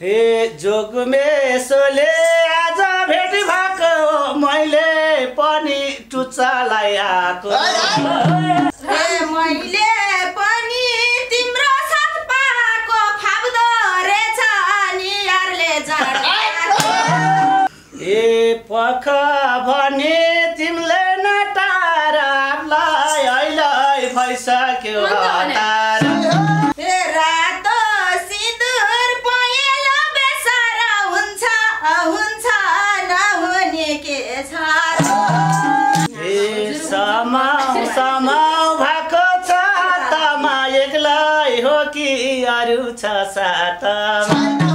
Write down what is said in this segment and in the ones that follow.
हे जोगमेसोले आज भेट भएको मैले पनि टुच्चालाई आएको। मैले पनि तिम्रो साथ पाएको फाप्दो रहेछ निहरूले ए पख भने तिमीले नटार हामीलाई अहिले भइसक्यो हतार। छ सात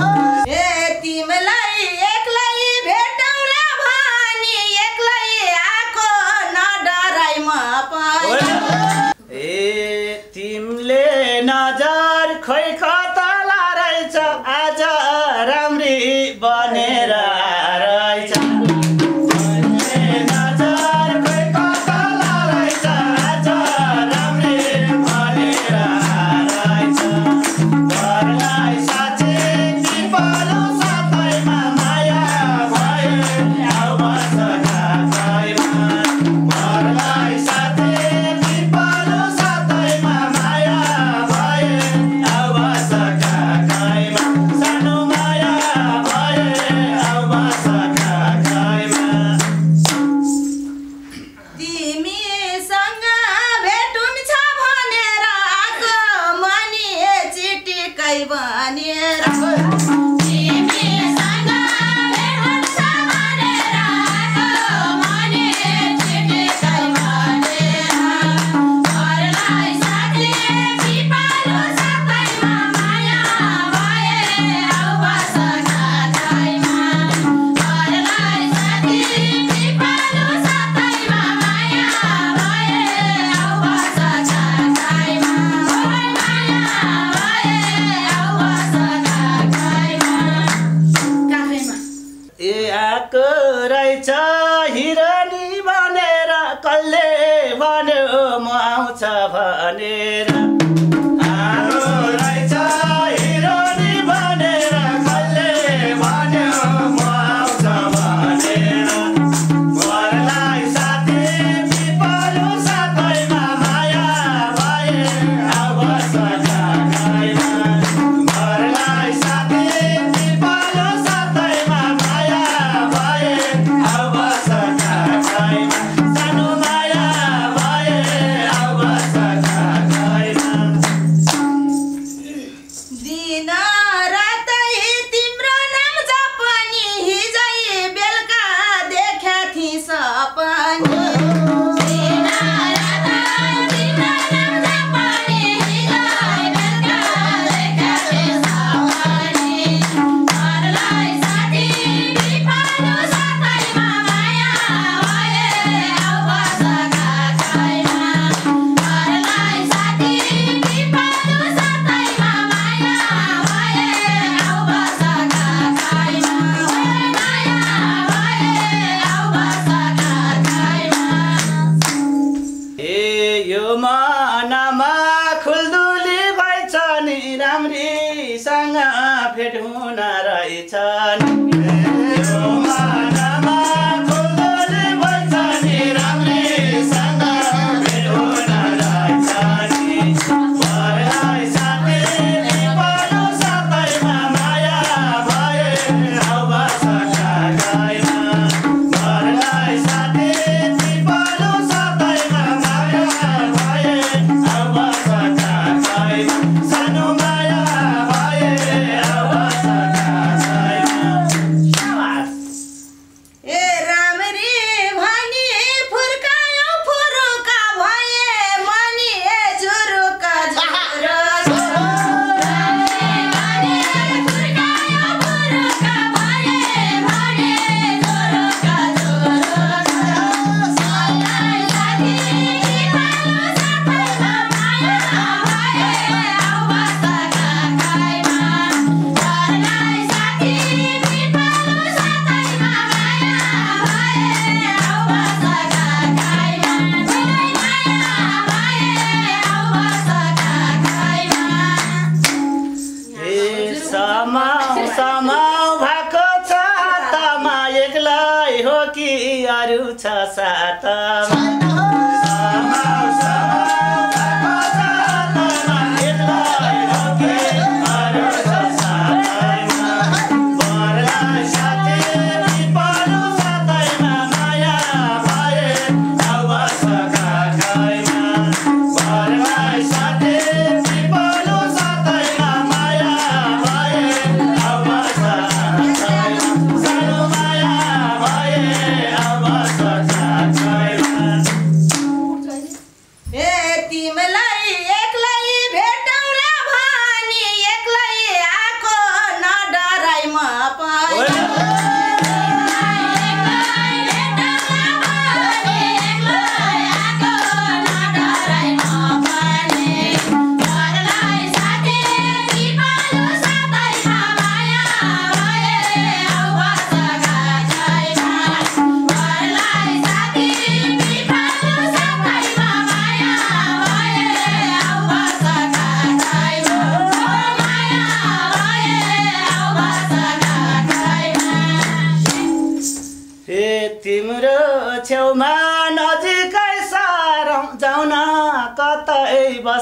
da ne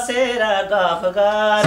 ಸೇರ ಕಾಫಗಾರ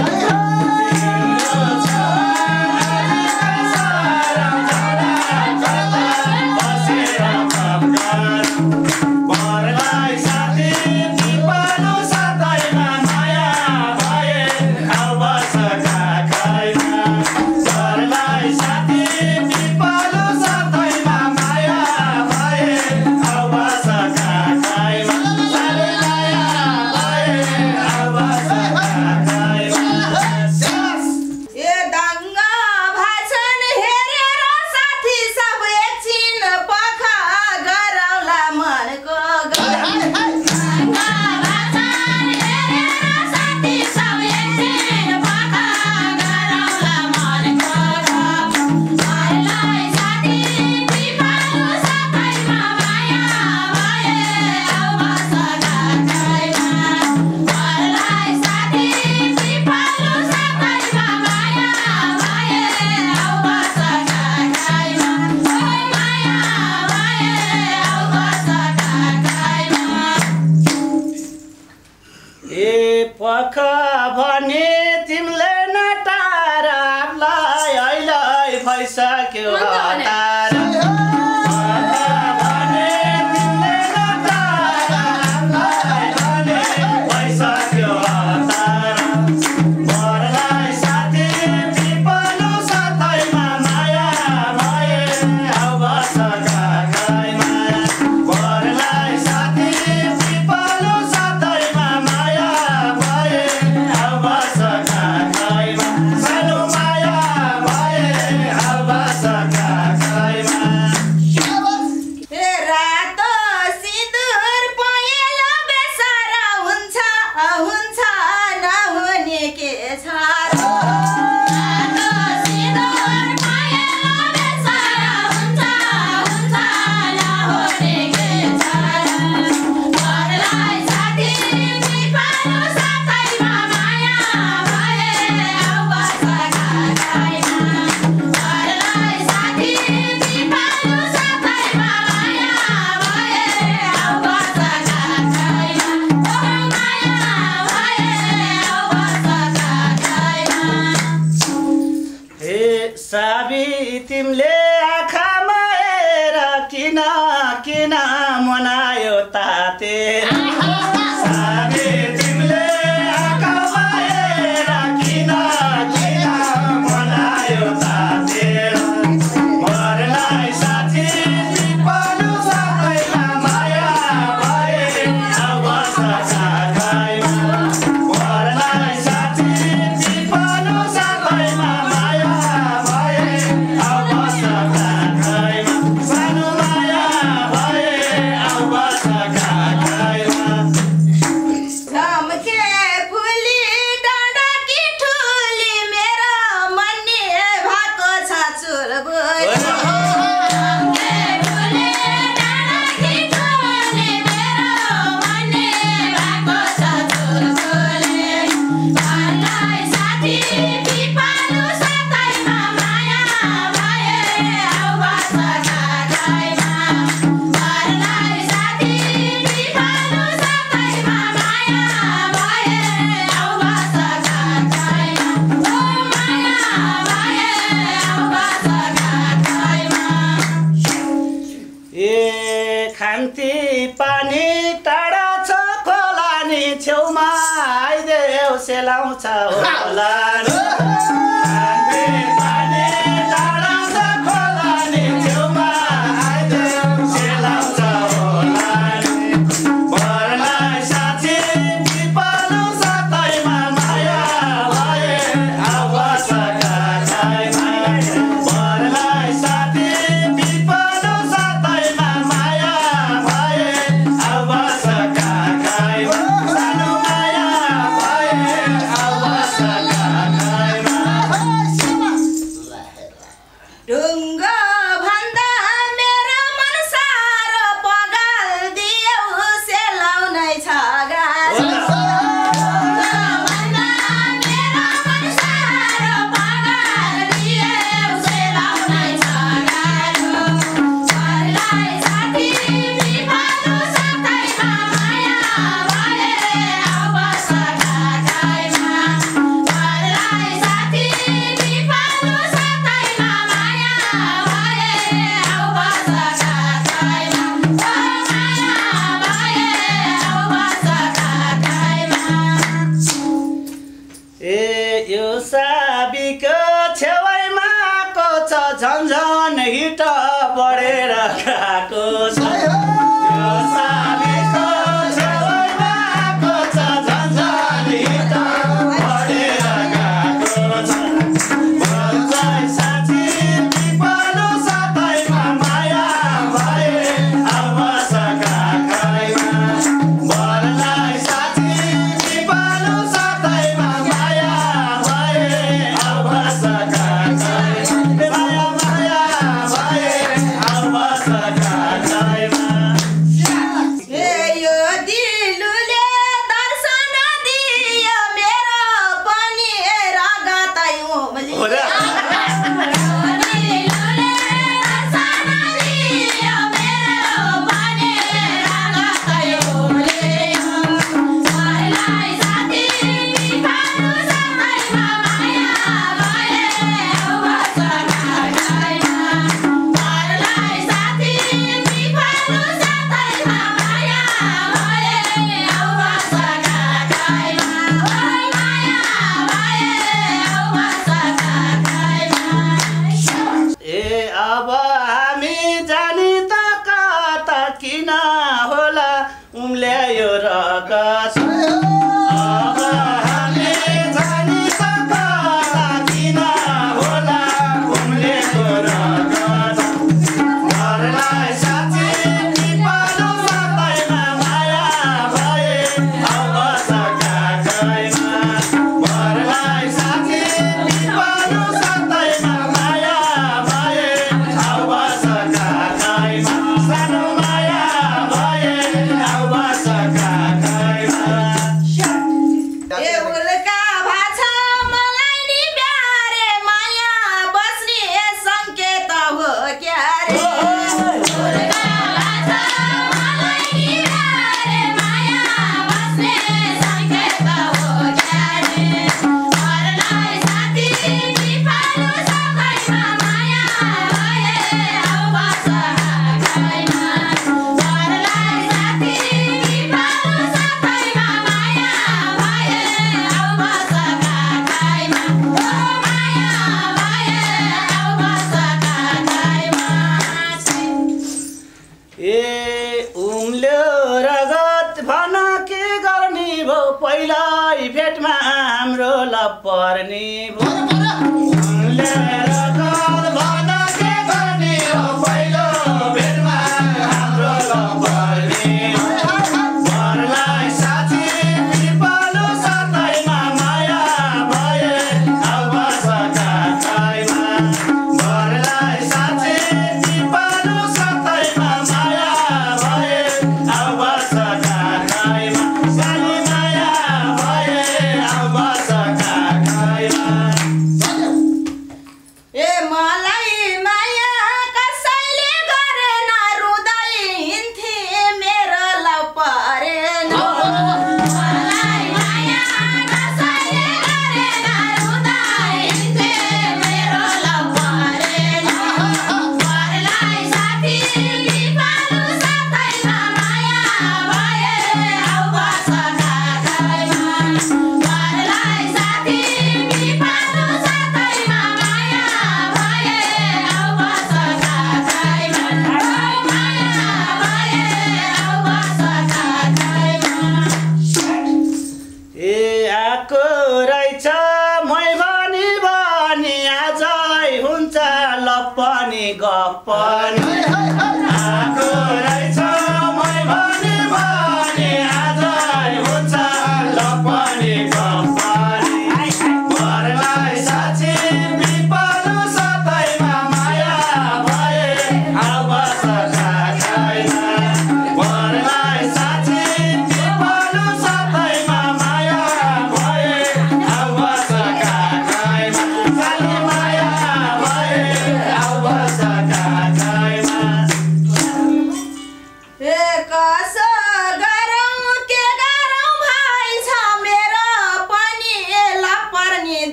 tower. Oh,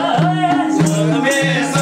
आएको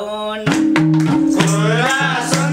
corazón. Corazón.